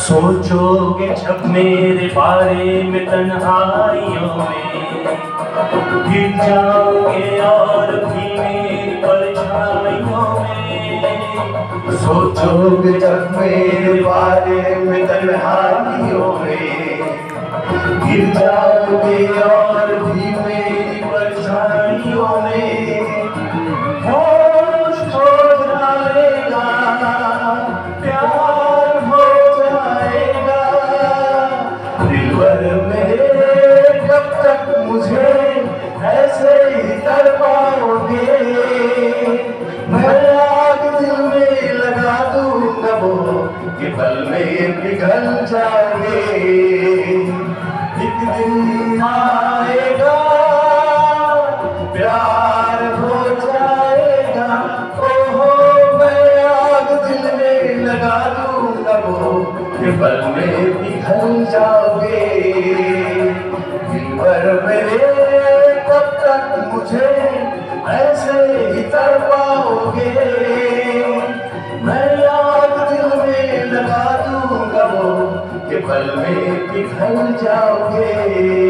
सोचोगे जब मेरे बारे में तन्हाइयों में। गिर जाओगे और भी मेरी परछाइयों में। सोचोगे जब मेरे बारे में तन्हाइयों में। गिर जाओगे और भी मेरी पल में पिघल जाओगे एक दिन आएगा, प्यार हो जाएगा। ओहो, मैं आग दिल में लगा दूँगा वो, कि पल में पिघल जाओगे। दिलबर मेरे कब तक मुझे ऐसे ही तर पाओगे वो कि पल में पिघल जाओगे।